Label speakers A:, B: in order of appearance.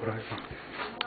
A: でれ